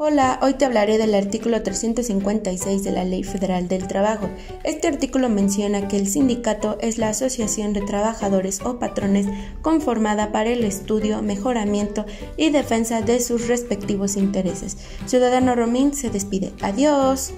Hola, hoy te hablaré del artículo 356 de la Ley Federal del Trabajo. Este artículo menciona que el sindicato es la asociación de trabajadores o patrones conformada para el estudio, mejoramiento y defensa de sus respectivos intereses. Ciudadano Romín se despide. Adiós.